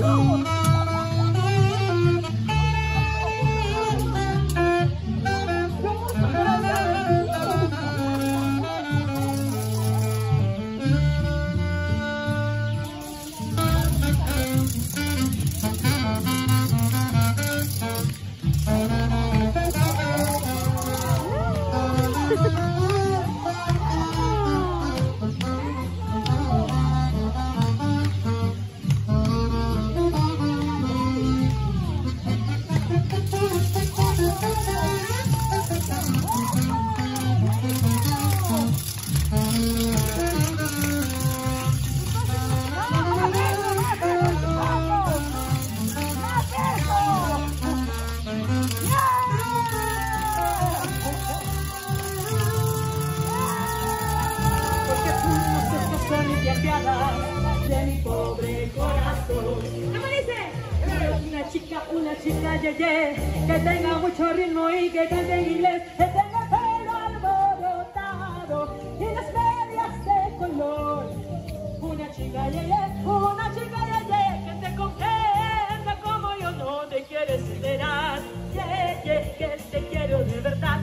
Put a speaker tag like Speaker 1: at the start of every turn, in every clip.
Speaker 1: Oh, una chica una ye, ye, que tenga mucho ritmo y que cante inglés, que tenga pelo alborotado y las medias de color. Una chica ye, ye una chica ye, que te comprenda como yo no te quieres enterar, que te quiero de verdad,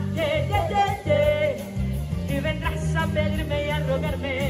Speaker 1: y vendrás a pedirme y a rogarme.